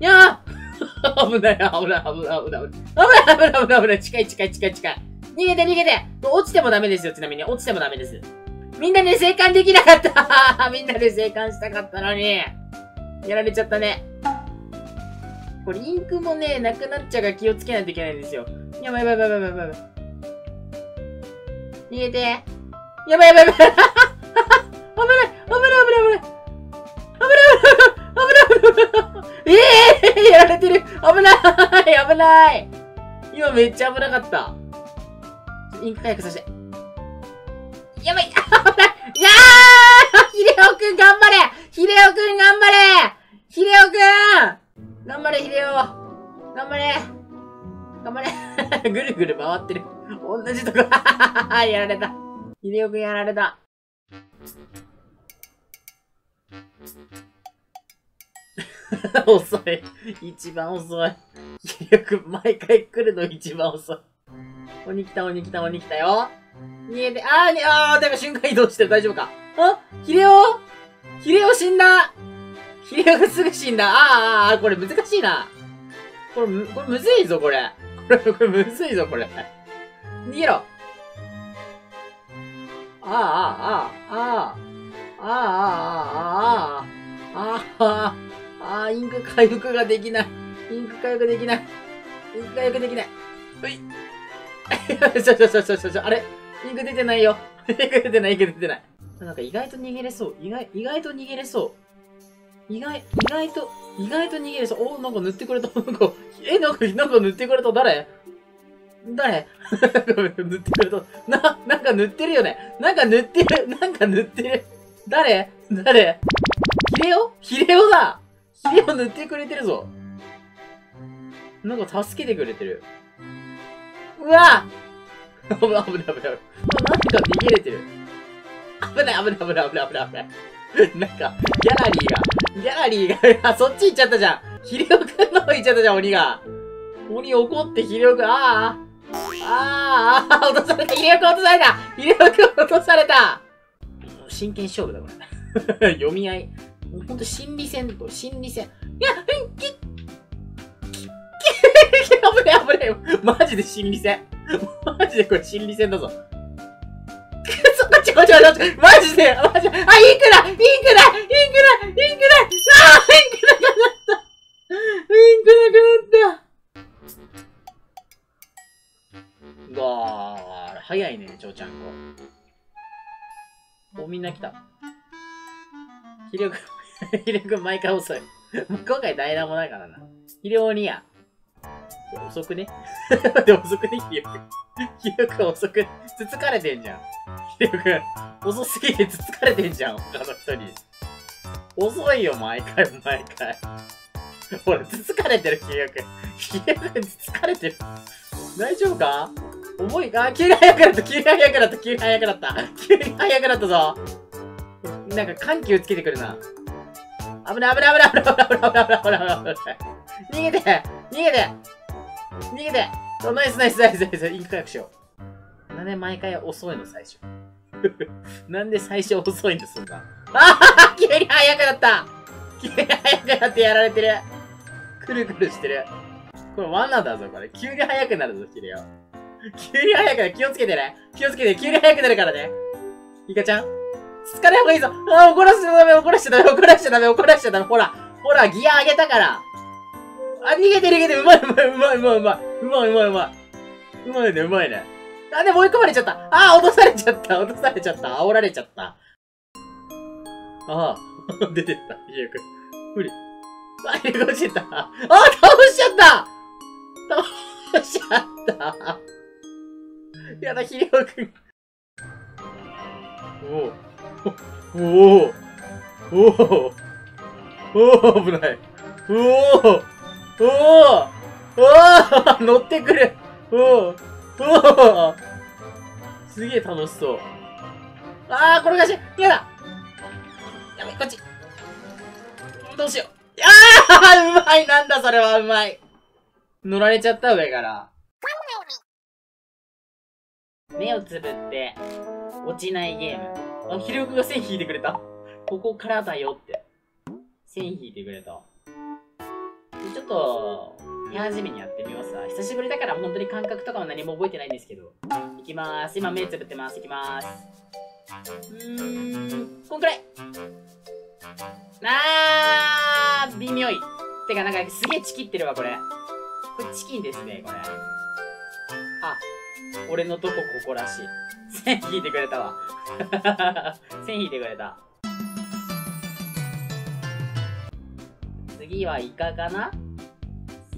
いやー 危ない、危ない、危ない、危ない、危ない、危ない、危ない、危ない、近い、近い、近い、近い。逃げて、逃げて落ちてもダメですよ、ちなみに。落ちてもダメです。みんなで生還できなかったみんなで生還したかったのに。やられちゃったね。これインクもね、なくなっちゃうから気をつけないといけないんですよ。やばいやばいやばいやばいやばい。逃げて。やばいやばいやば。い危ない危ない危ない危ない危ない危ない危ないえ えー、やられてる危ない危ない今めっちゃ危なかった。インク回復させて。やばい危ないやーヒレオくん頑張れヒレオくん頑張れヒレオくん頑張れヒレオ頑張れ頑張れ ぐるぐる回ってる。同じとこ やられた。ヒデオくんやられた。遅い。一番遅い。ヒデオく、毎回来るの一番遅い。鬼来た、鬼来た、鬼来たよ。逃げて、あー、ね、あー、だいぶ瞬間移動してる。大丈夫かあ？ヒレオヒレオ死んだ？ヒレオがすぐ死んだ？あー、あー、これ難しいな。これ、むこれむずいぞ、これ。これ、これむずいぞ、これ。逃げろああ、ああ、ああ、ああ、ああ、ああ、ああ、ああ、あインク回復ができない。インク回復できない。インク回復できない。うい。ち ょちょちょちょちょちょ、あれ？インク出てないよ。インク出てない、インク出てない。なんか意外と逃げれそう。意外、意外と逃げれそう。意外、意外と、意外と逃げれそう。おなんか塗ってくれた。なんか、え、なんか、なんか塗ってくれた。誰？誰？塗ってくれた。な、なんか塗ってるよね。なんか塗ってる。なんか塗ってる。誰？誰？ヒレオヒレオだヒレオ塗ってくれてるぞ。なんか助けてくれてる。うわ危ない危ない危ない。なんか逃げれてる。危ない危ない危ない危ない危ない危ない。なんか、ギャラリーが、ギャラリーが、あ、そっち行っちゃったじゃん。ヒレオくんの方行っちゃったじゃん、鬼が。鬼怒ってヒレオくん、ああ。あーあー、落とされたヒレオくん落とされたヒレオくん落とされた真剣勝負だ、これ。読み合い。ほんと心理戦と心理戦。いや、き、き、き、危ね危ねマジで心理戦。マジでこれ心理戦だぞ。そこっちこっちこっちマジでマジであ、インクだインクだインクだインクだあーインクなくなったインクなくなったわー、早いね、ちょうちゃんこ。お、みんな来た。ひりょくん、ひりょくん毎回遅い。今回代打もないからな。ひりょうにや。遅くね？でも遅くね、ひりょくん。ひりょくん遅く、つつかれてんじゃん。ひりょくん、遅すぎてつつかれてんじゃん、他の人に。遅いよ、毎回、毎回。ほら、つつかれてる、ひりょくん。ひりょくん、つつかれてる。大丈夫か？重いか急に速くなった急に速くなった急に速くなった急に速くなったぞなんか緩急つけてくるな。危ない危ない危ない危ない危ない危ない危ない危ない逃げて逃げて逃げて、ナイスナイスナイスナイスインク回復しよう。なんで毎回遅いの最初。なんで最初遅いんだそんな。あ急に速くなった急に速くなってやられてるくるくるしてる。これ罠だぞ、これ。急に速くなるぞ、キレよ。急に速くなる。気をつけてね。気をつけて、急に速くなるからね。イカちゃんつかない方がいいぞ。ああ、怒らせちゃダメ、怒らせちゃダメ、怒らせちゃダメ、怒らせちゃダメ。ほら、ほら、ギア上げたから。あ、逃げて逃げて、うまいうまいうまいうまいうまい。うまいうまいうまい。うまいね、うまいね。あ、でも追い込まれちゃった。ああ、落とされちゃった。落とされちゃった。煽られちゃった。ああ、出てった。ひゆくん。無理。あ、入れ落ちた。あ、倒しちゃった倒しちゃったやだ、ひりおくん。おおおおおおおお危ない。おおおおおお乗ってくるおおおすげえ楽しそう。ああ、転がしやだやべ、こっちどうしようああうまいなんだそれはうまい乗られちゃった上から。目をつぶって、落ちないゲーム。あ、ひろくが線引いてくれた。ここからだよって。線引いてくれた。ちょっと、手始めにやってみますわ。久しぶりだから本当に感覚とかは何も覚えてないんですけど。いきまーす。今目つぶってます。いきまーす。うーん、こんくらい。あー、微妙い。てかなんかすげえチキってるわ、これ。これチキンですね、これ。俺のとこここらしい。線引いてくれたわ。線引いてくれた。次はイカかな？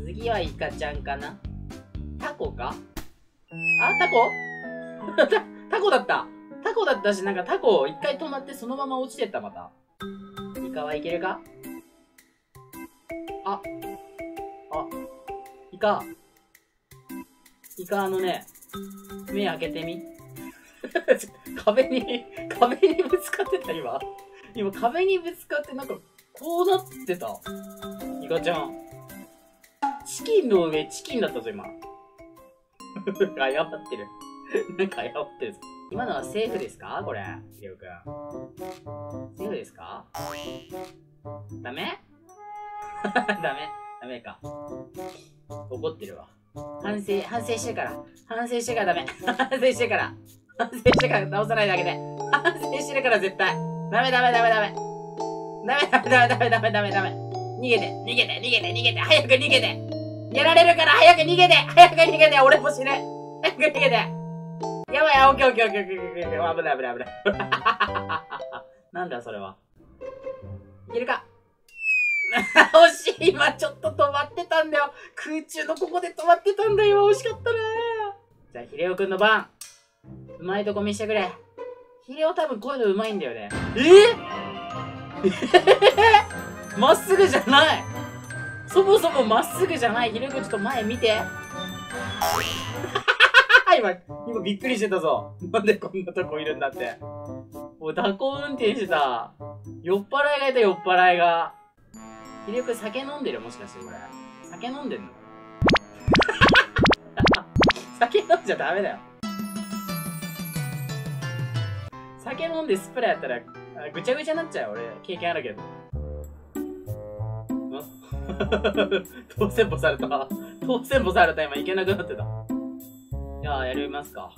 次はイカちゃんかな？タコか？あ、タコ？タ タコだったタコだったし、なんかタコ一回止まってそのまま落ちてった、また。イカはいけるか？あ。あ。イカ。イカあのね、目開けてみ。壁に、壁にぶつかってた今。今壁にぶつかってなんか、こうなってた。イカちゃん。チキンの上、チキンだったぞ、今。謝ってる。なんか謝ってる。今のはセーフですか？これ。ひろくん。セーフですか？ダメ？ダメダメか。怒ってるわ。反省、反省してから。反省してからダメ。反省してから。反省してから直さないであげて。反省してるから絶対。ダメダメダメダメ。ダメダメダメダメダメダメダメ。逃げて、逃げて、逃げて、逃げて、早く逃げて。やられるから早く逃げて早く逃げて俺も死ぬ早く逃げてやばい、オッケーオッケーオッケーオッケーオッケー危ない危ない危ない。なんだそれは。いけるか 惜しい今ちょっと止まってたんだよ空中のここで止まってたんだよ惜しかったなじゃあ、ヒレオくんの番うまいとこ見してくれ。ヒレオ多分こういうのうまいんだよね。え？え まっすぐじゃないそもそもまっすぐじゃない。ひろくんちょっと前見て。今、今びっくりしてたぞ。なんでこんなとこいるんだって。もう蛇行運転してた。酔っ払いがいた、酔っ払いが。ひろくん酒飲んでるもしかしてこれ。酒飲んでんの？酒飲んじゃダメだよ。酒飲んでスプレーやったら、ぐちゃぐちゃになっちゃうよ。俺、経験あるけど。当選簿された。当選簿された。今、いけなくなってた。じゃあ、やりますか。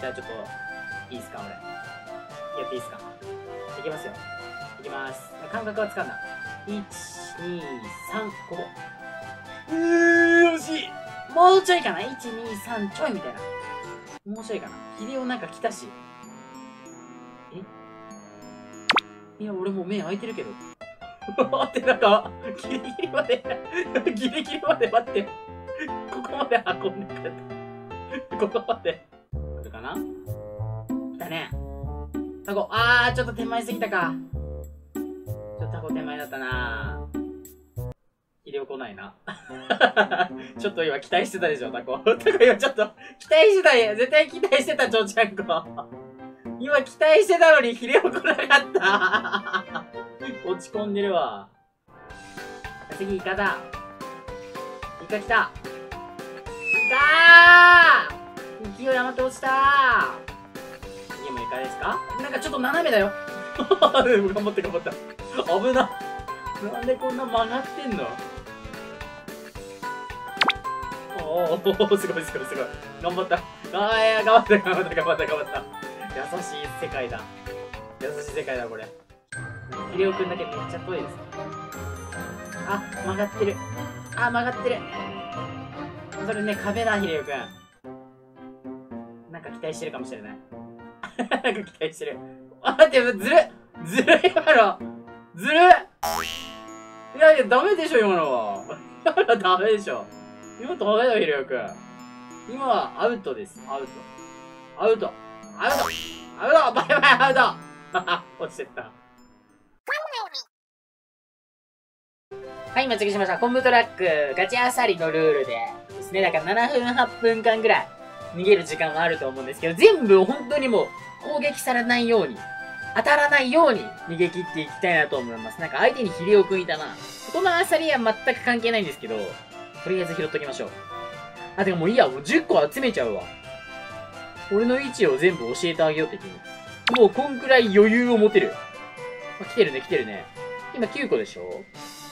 じゃあ、ちょっと、いいっすか、俺。やっていいっすか。いきますよ。いきます。感覚はつかんだ。1、2、3、ここ。うー、惜しいもうちょいかな ?1、2、3、ちょいみたいな。もうちょいかな？秀夫なんか来たし。え？いや、俺もう目開いてるけど。待って、なんか、ギリギリまで ギリギリまで待って。ここまで運んでくれた。ここまで。これかな？だね。タコ、あー、ちょっと手前すぎたか。ちょっとタコ手前だったなヒデオ来ないな。ちょっと今期待してたでしょ、タコ。タコ今ちょっと期待してたよ。絶対期待してた、ちょうちゃんこ。今期待してたのにヒデオ来なかった。落ち込んでるわ。次、イカだ。イカ来た。イカー勢い余って落ちた次もイカですか？なんかちょっと斜めだよ。頑張って頑張った。危な。なんでこんな曲がってんの？おお、すごいすごいすごい。頑張った。ああ、いや、頑張った頑張った頑張った頑張った。優しい世界だ。優しい世界だ、これ。ヒレオくんだけめっちゃ遠いです。あ、曲がってる。あ、曲がってる。それね、壁だ、ヒレオくん。なんか期待してるかもしれない。なんか期待してる。あ、待って、ずるずるい今のずるいやいや、ダメでしょ、今のは。今のダメでしょ。今ダメだ、ヒレオくん。今はアウトです。アウト。アウト。アウトアウトバイバイアウト 落ちてった。はい、待ちしました。コンブトラック、ガチアサリのルールでですね、だから7分、8分間ぐらい逃げる時間はあると思うんですけど、全部本当にもう攻撃されないように、当たらないように逃げ切っていきたいなと思います。なんか相手にヒレオくんいたな。このアサリは全く関係ないんですけど、とりあえず拾っときましょう。あ、てかもういいや、もう10個集めちゃうわ。俺の位置を全部教えてあげようってもうこんくらい余裕を持てる。あ、来てるね、来てるね。今9個でしょ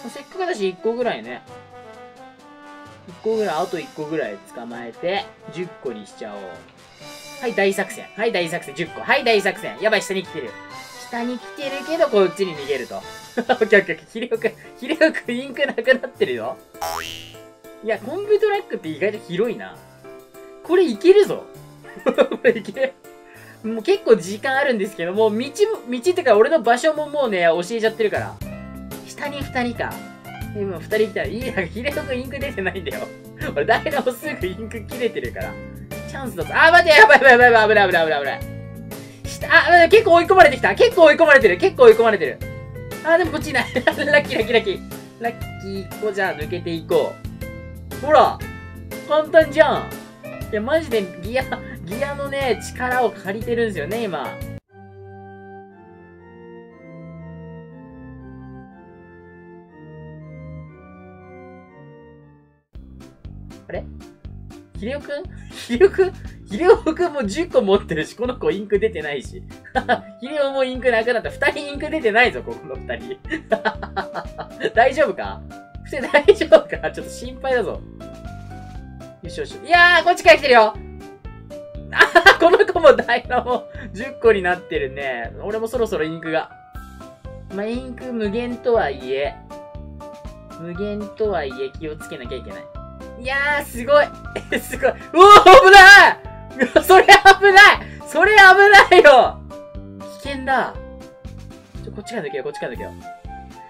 せっかくだし1個ぐらいね、1個ぐらい、あと1個ぐらい捕まえて、10個にしちゃおう。はい、大作戦。はい、大作戦。10個。はい、大作戦。やばい、下に来てる。下に来てるけど、こっちに逃げると。オッケーオッケー。気力、気力インクなくなってるよ。いや、コンビトラックって意外と広いな。これいけるぞ。これいける。もう結構時間あるんですけど、もう道も、道ってか俺の場所ももうね、教えちゃってるから。下に二人か。今二人来たら、いいや、ヒレトくインク出てないんだよ。俺、誰でもすぐインク切れてるから。チャンスだぞ。あ、待って、やばいやばいやばい、危ない危ない危ない危ない。下、あ、結構追い込まれてきた。結構追い込まれてる。結構追い込まれてる。あ、でもこっちいない。ラッキーラッキーラッキー。ラッキー、ここじゃあ抜けていこう。ほら簡単じゃんいや、マジでギア、ギアのね、力を借りてるんですよね、今。あれ？ひれおくん？ひれおくん？ひれおくんも10個持ってるし、この子インク出てないし。ひれおもインクなくなった。2人インク出てないぞ、ここの2人。大丈夫か？ふて大丈夫か？ちょっと心配だぞ。よしよし。いやー、こっちから来てるよあ この子もダイナモ10個になってるね。俺もそろそろインクが。まあ、インク無限とはいえ、無限とはいえ気をつけなきゃいけない。いやー、すごい すごい。うお危ない それ危ないそれ危ないよ危険だ。ちょ、こっちから抜けよ、こっちから抜けよ。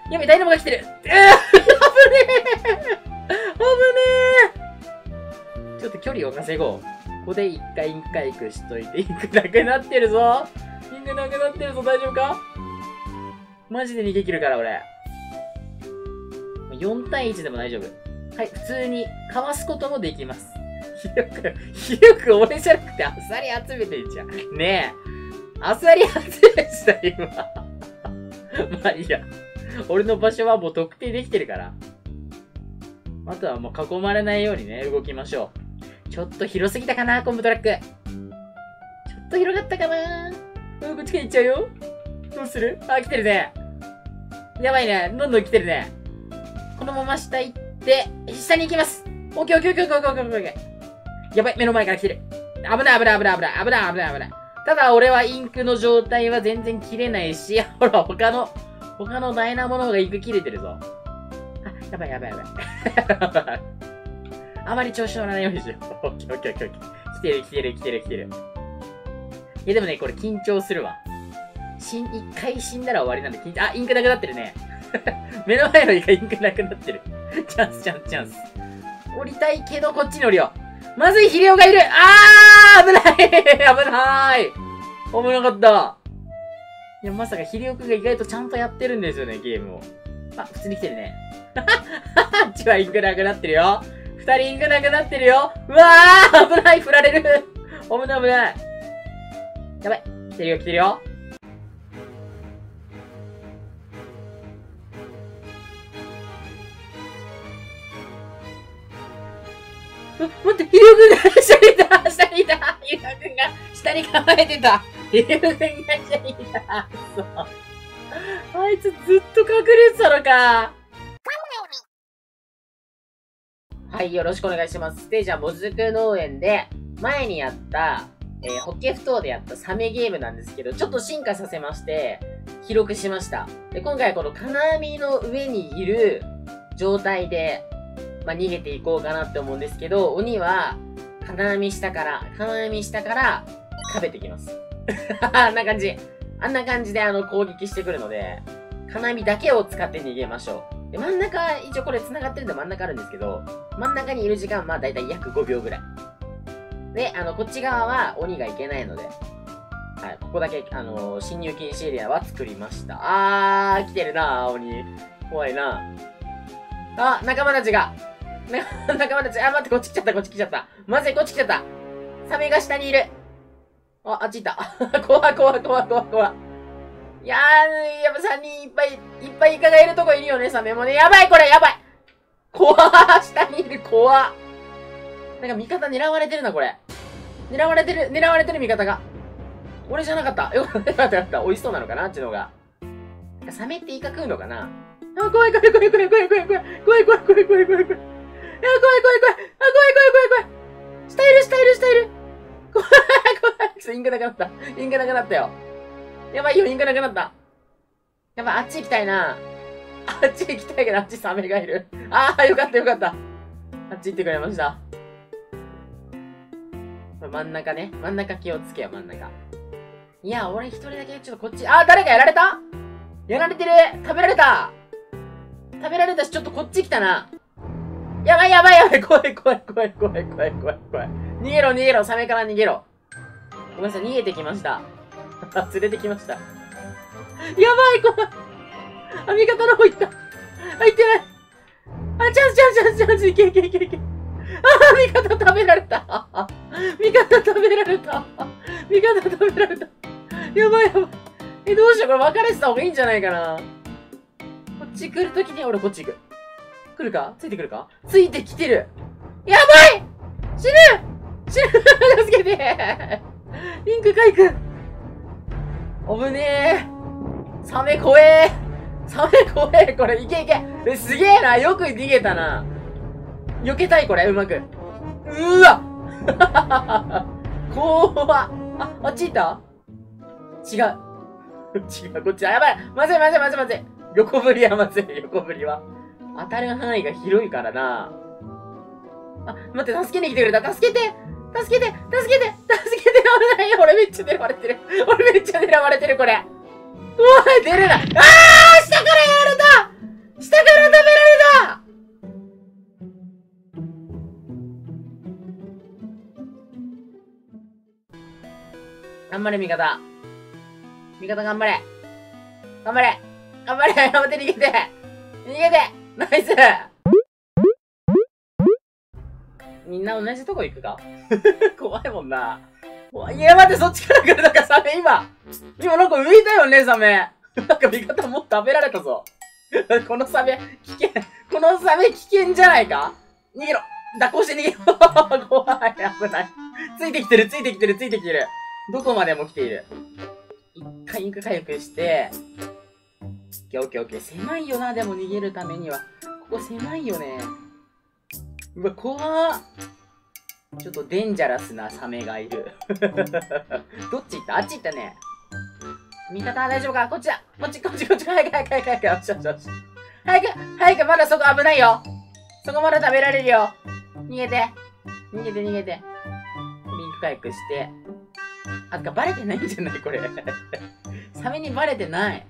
やべ、ダイナモが来てる。えー、危ねえ危ねえちょっと距離を稼ごう。ここで一回インク回復しといて、インクなくなってるぞインクなくなってるぞ、大丈夫か？マジで逃げ切るから、俺。4対1でも大丈夫。はい、普通にかわすこともできます。ひよく、ひよく俺じゃなくてあさり集めてんじゃん。ねえ。あさり集めてた、今。まあいいや。俺の場所はもう特定できてるから。あとはもう囲まれないようにね、動きましょう。ちょっと広すぎたかな、コンブトラック。ちょっと広がったかなうんこっちから行っちゃうよ。どうする？あ、来てるね。やばいね。どんどん来てるね。このまま下行っで、下に行きます。オッケーオッケーオッケーオッケーオッケーオッケー。やばい、目の前から来てる。危ない危ない危ない危ない危ない危ない危ない。ただ俺はインクの状態は全然切れないし、ほら、他の、他のダイナモの方がインク切れてるぞ。あ、やばいやばいやばい。あまり調子乗らないようにしよう。オッケーオッケーオッケー。来てる来てる来てる来てる。いやでもね、これ緊張するわ。死ん、一回死んだら終わりなんで緊張、あ、インクなくなってるね。目の前のイカインクなくなってる。チャンス、チャンス、チャンス。降りたいけど、こっちに降りよう。まずい、ヒレオがいるあー危ない 危ない危なかった。いや、まさかヒレオくんが意外とちゃんとやってるんですよね、ゲームを。あ、普通に来てるね。あっちはインクなくなってるよ。二人インクなくなってるよ。うわー危ない振られる 危ない危ない。やばい。来てるよ、来てるよ。待って、ヒル君が下にいた下にいたヒル君が下に構えてたヒル君が下にいたそう。あいつずっと隠れてたのかはい、よろしくお願いします。ステージはもずく農園で、前にやった、えー、ホッケ不当でやったサメゲームなんですけど、ちょっと進化させまして、記録しました。で、今回この金網の上にいる状態で、まあ、逃げていこうかなって思うんですけど、鬼は、金網下から、金網下から食べてきます。あんな感じ。あんな感じであの攻撃してくるので、金網だけを使って逃げましょう。で、真ん中、一応これ繋がってるんで真ん中あるんですけど、真ん中にいる時間まあだいたい約5秒ぐらい。で、あの、こっち側は鬼がいけないので、はい、ここだけ、あのー、侵入禁止エリアは作りました。あー、来てるな鬼。怖いなあ、仲間たちが 仲間たち、あ、待って、こっち来ちゃった、こっち来ちゃった。まずい、こっち来ちゃった。サメが下にいる。あ、あっちいた。怖い、怖い、怖い、怖い、怖い。いやー、やっぱ3人いっぱい、いっぱいイカがいるとこいるよね、サメもね。やばい、これ、やばい。怖 下にいる、怖なんか味方狙われてるな、これ。狙われてる、狙われてる味方が。俺じゃなかった。よかった、よかった、よかった。美味しそうなのかな、あっちの方が。サメってイカ食うのかなあ、怖い怖い怖い怖い怖い怖い怖い怖い怖い怖い怖い怖い怖い怖い怖い怖い怖い。あ、怖い怖い怖い怖い。下いる下いる下いる。怖い怖い。ちょっとインクなくなった。インクなくなったよ。やばいよ、インクなくなった。やばい、あっち行きたいな。あっち行きたいけど、あっちサメがいる。ああ、よかったよかった。あっち行ってくれました。真ん中ね。真ん中気をつけよ、真ん中。いや、俺一人だけちょっとこっち。あ、誰かやられた？やられてる食べられた食べられたし、ちょっとこっち来たな。やばいやばいやばい怖い怖い怖い怖い怖い怖い怖い。逃げろ逃げろサメから逃げろ。ごめんなさい、逃げてきました。連れてきました。やばい怖いあ、味方の方行った。あ、行ってない。あ、チャンスチャンスチャンスチャンスいけいけいけいけ。あ、味方食べられた。味方食べられた。味方食べられた。やばいやばい。え、どうしようこれ分かれてた方がいいんじゃないかな。こっち来るときに俺こっち行く。来るか？ついてくるか？ついてきてる。やばい！死ぬ！死ぬ！助けて！リンクかいく！危ねえ。サメ怖え。サメ怖え。これいけいけ。え、すげえな！よく逃げたな。避けたいこれ、うまく。うわ！怖っ。あ、あっち行った？違う。違う、こっち。やばい。まずいまずいまずいまずい。横振りはまずい、横振りは。当たる範囲が広いからな。あ、待って、助けに来てくれた。助けて助けて助けて助けて危ないよ俺めっちゃ狙われてる俺めっちゃ狙われてる、これおい出るなあー下からやられた下から食べられた頑張れ、味方。味方頑張れ。頑張れ。頑張れ。頑張っ て逃げて。逃げて。ナイスみんな同じとこ行くか？怖いもんな。いや、待って、そっちから来るのか、サメ、今。今なんか浮いたよね、サメ。なんか味方もう食べられたぞ。このサメ、危険。このサメ危険じゃないか？逃げろ。蛇行して逃げろ。怖い、危ない。ついてきてる、ついてきてる、ついてきてる。どこまでも来ている。一回インク回復して、ケーオッケーオッケー。狭いよな、でも逃げるためには。ここ狭いよね。うわ、怖っ。ちょっとデンジャラスなサメがいる。どっち行った？あっち行ったね。味方大丈夫か？こっちだこっちこっちこっち早く早く早く早くよしよしよし。早く早くまだそこ危ないよそこまだ食べられるよ逃げて逃げて逃げてリンク回復して。あ、かバレてないんじゃない？これ。サメにバレてない。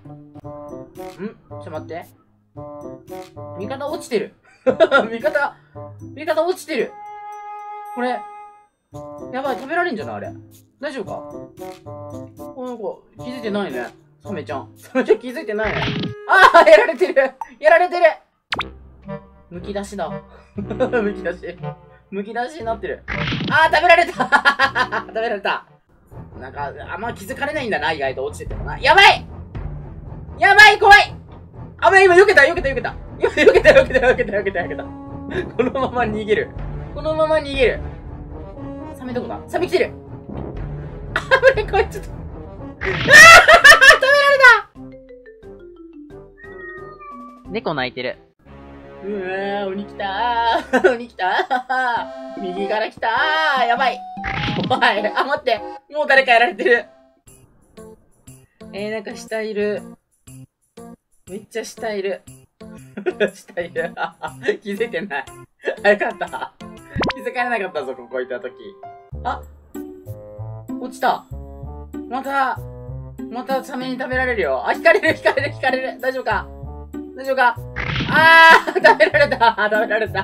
ん？ちょっと待って。味方落ちてる。味方、味方落ちてる。これ、やばい、食べられんじゃない？あれ。大丈夫か？あ、なんか、気づいてないね。サメちゃん。サメちゃん気づいてないね。ああやられてるやられてるむき出しだ。むき出し。むき出しになってる。ああ食べられた 食べられた。なんか、あんま気づかれないんだな、意外と落ちててもな。やばいやばい怖い。あばい今避けた避けた避けた。避けた避けた避けた避けた避けた。このまま逃げる。このまま逃げる。サメどこだサメ来てる。あぶねこれちょっと。ああ食べられた。猫泣いてる。うわー、鬼来た。ー鬼来た。ー右から来た。ーやばい。怖い。あ、待って。もう誰かやられてる。えー、なんか下いる。めっちゃ下いる。下いる。気づいてない。あ、よかった。気づかれなかったぞ、ここいたとき。あ落ちた。また、またサメに食べられるよ。あ、引かれる、引かれる、引かれる。大丈夫か？大丈夫か？あー食べられた 食べられた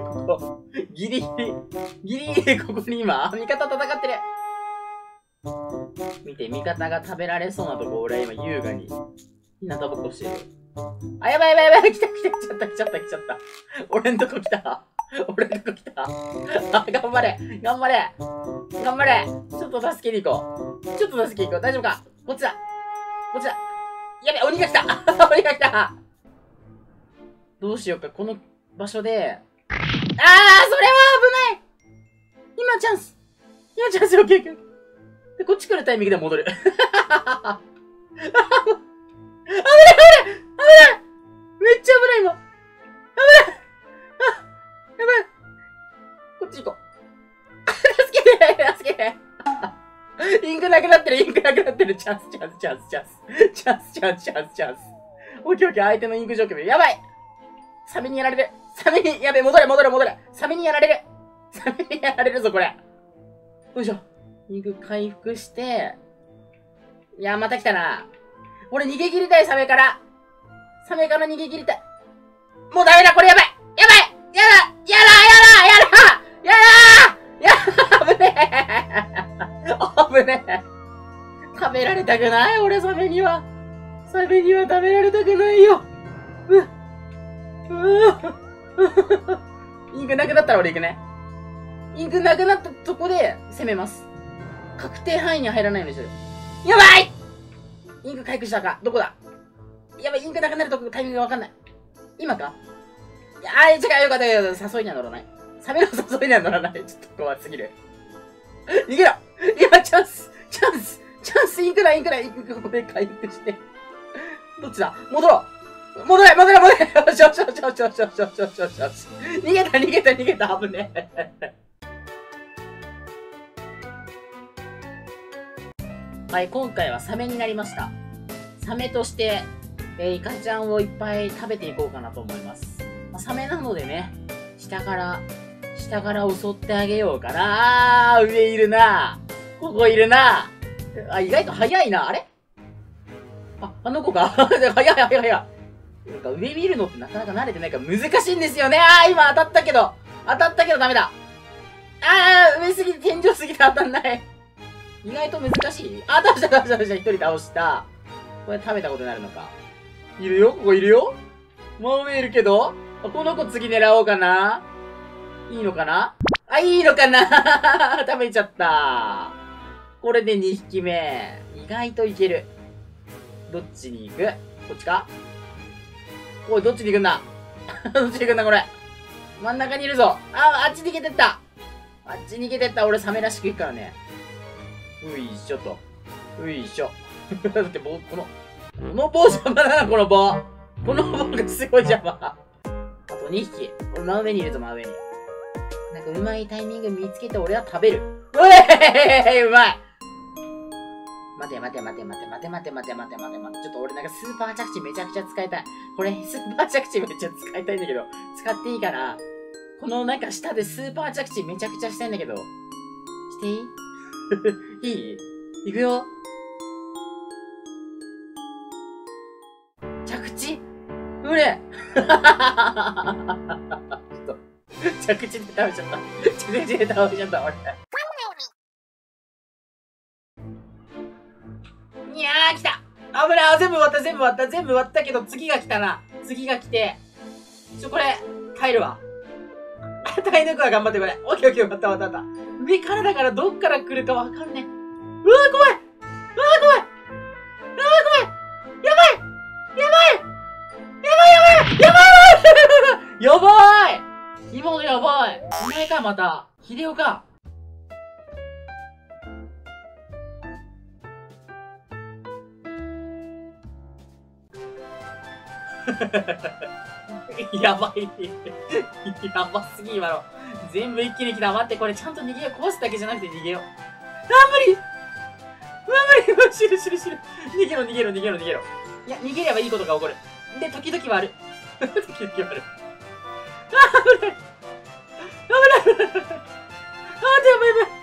ここ、ギリギリ、ギリギリここに今、味方戦ってる。見て、味方が食べられそうなとこ、俺は今優雅に、ひなたぼっこしてる。あ、やばいやばいやばい来た来た来ちゃった来ちゃった来ちゃった。俺んとこ来た。俺んとこ来た。あ、頑張れ頑張れ頑張れちょっと助けに行こう。ちょっと助けに行こう。大丈夫か？こっちだこっちだやべ、鬼が来た 鬼が来たどうしようか、この場所で。あー、それは危ない今チャンス今チャンス、オッケーオッケー。で、こっち来るタイミングで戻る。あ危ない危ない危ないめっちゃ危ない今危ないあやばいこっち行こう。助けて助けてインクなくなってるインクなくなってるチャンスチャンスチャンスチャンスチャンスチャンスチャンスチャンスオッケーオッケー相手のインク状況やばいサメにやられるサメにやべ戻れ戻れ戻れサメにやられるサメにやられるぞこれよいしょインク回復して、いや、また来たな。俺逃げ切りたい、サメから。サメから逃げ切りたい。もうダメだ、これやばいやばいやだやだやだやだやだやだ危ねえ危ねえ食べられたくない俺、サメには。サメには食べられたくないよ。うっ。うぅ。インクなくなったら俺行くね。インクなくなったとこで攻めます。確定範囲に入らないようにする。やばい！インク回復したか。どこだ？やばい、インクなくなるとこタイミングがわかんない。今か？いやあ、違う、よかったよかった。誘いには乗らない。サメの誘いには乗らない。ちょっと怖すぎる。逃げろ！今、チャンス！チャンス！チャンス！インクだ、インクだ、インクここで回復して。どっちだ？戻ろう！戻れ戻れ戻れ！よしよしよしよしよしよしよしよしよしよし。逃げた逃げた逃げた。危ねえはい、今回はサメになりました。サメとして、えー、イカちゃんをいっぱい食べていこうかなと思います。まあ、サメなのでね、下から、下から襲ってあげようかな。あー、上いるな。ここいるな。あ、意外と早いな。あれ？あ、あの子か早い 早い早い早い。なんか上見るのってなかなか慣れてないから難しいんですよね。あー、今当たったけど。当たったけどダメだ。あー、上すぎて天井すぎて当たんない。意外と難しい？あ、倒した倒した倒した。一人倒した。これ食べたことになるのか。いるよ？ここいるよ？真上いるけど？この子次狙おうかないいのかな？あ、いいのかな？食べちゃった。これで2匹目。意外といける。どっちに行く？こっちか？おい、どっちに行くんだ？どっちに行くんだこれ？真ん中にいるぞ。あ、あっち逃げてった。あっち逃げてった。俺サメらしく行くからね。ういしょと。ういしょ。だってもう、この、この棒邪魔だな、この棒。この棒がすごい邪魔。あと2匹。俺真上にいるぞ、真上に。なんかうまいタイミング見つけて俺は食べる。うえうまい待て待て待て待て待て待て待て待て待て待て。ちょっと俺なんかスーパー着地めちゃくちゃ使いたい。これスーパー着地めっちゃ使いたいんだけど、使っていいかなこのなんか下でスーパー着地めちゃくちゃしたいんだけど、していい？いいいくよ。着地うれちょっと、着地で倒しちゃった。着地で倒しちゃった、俺。いやー、来た危ない全部終わった全部終わった全部終わったけど、次が来たな。次が来て。ちょ、これ、帰るわ。耐え抜くわ、頑張ってこれ。オッケーオッケー、終わったわった終わった。上からだからどっから来るかわかんねえ。うわ、怖いうわ、怖いうわ、怖いやばいやばいやばいやばいやばいやばい今のやばいお前か、また。秀夫か。やばい。やばすぎ、今の。全部一気に来た。待って、これちゃんと逃げよう。壊すだけじゃなくて逃げよう。あ、無理うわ、無理うわ、死ぬ死ぬ死ぬ。逃げろ、逃げろ、逃げろ、逃げろ。いや、逃げればいいことが起こる。で、時々はある。時々はある。あ、危ない。危ない。あ、やばいやばい。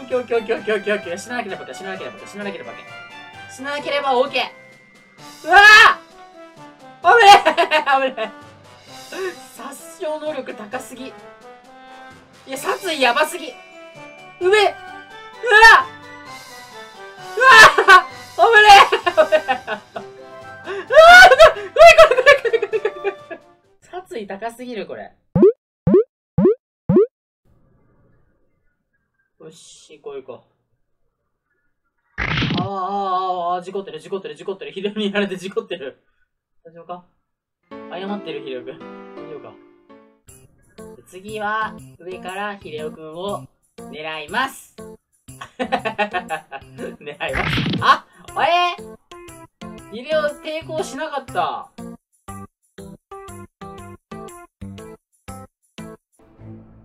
オッケーオッケーオッケーオッケーオッケーオッケー。死ななければ、死ななければ、死ななければ。死ななければ OK。うわぁ危ない危ない殺傷能力高すぎ。いや、殺意やばすぎ。上うわうわ危ねえ危ねえうわこれこれこれこれこれ殺意高すぎる、これ。よし、行こう行こう。ああ、ああ、ああ、事故ってる、事故ってる、事故ってる。ヒデにやられて事故ってる。大丈夫か？謝ってる、ヒデオくん。大丈夫か？次は、上からヒデオくんを狙います。狙います？ああれ？ヒデオ抵抗しなかった。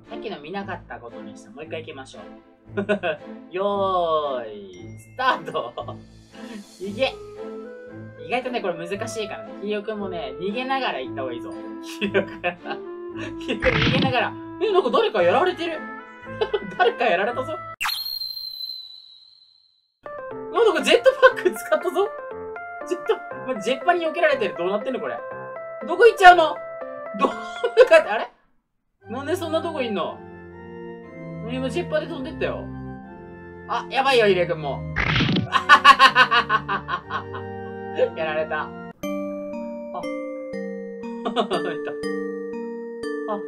さっきの見なかったことにして、もう一回行きましょう。よーい、スタートいけ意外とね、これ難しいからね。ヒリオくんもね、逃げながら行った方がいいぞ。ヒリオくん。ヒリオくん逃げながら。え、なんか誰かやられてる 誰かやられたぞ。なんだかジェットパック使ったぞ。ジェット、まジェッパに避けられてる。どうなってんのこれ。どこ行っちゃうの？どこかって、あれ？なんでそんなとこいんの？今ジェッパで飛んでったよ。あ、やばいよ、ヒレ君も。あはははは やられた。あ。いた。あ。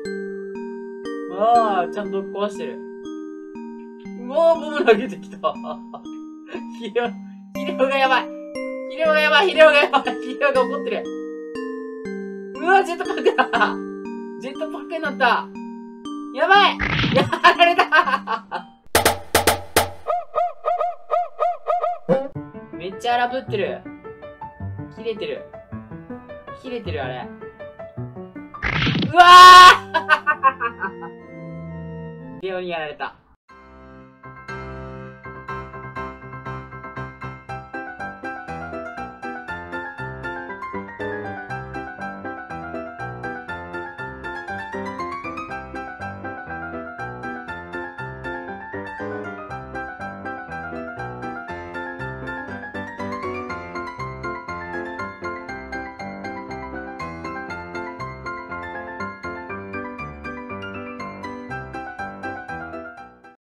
ああ、ちゃんと壊してる。うわー、ボム投げてきた。ヒレオ、ヒレオがやばい。ヒレオがやばい、ヒレオがやばい。ヒレオが怒ってる。うわ、ジェットパックだ。ジェットパックになった。やばいやられた めっちゃ荒ぶってる。切れてる。切れてる、あれ。うわー レオにやられた。